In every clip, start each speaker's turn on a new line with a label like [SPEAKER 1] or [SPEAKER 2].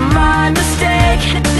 [SPEAKER 1] my mistake.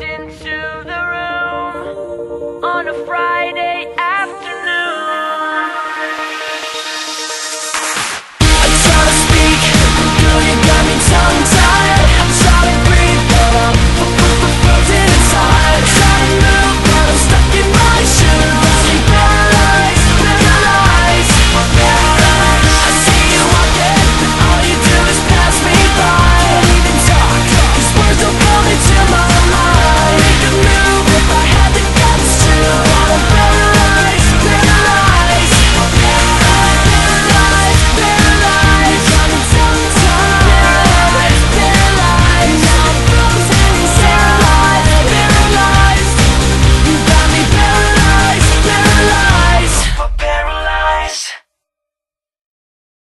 [SPEAKER 1] into the room on a Friday afternoon.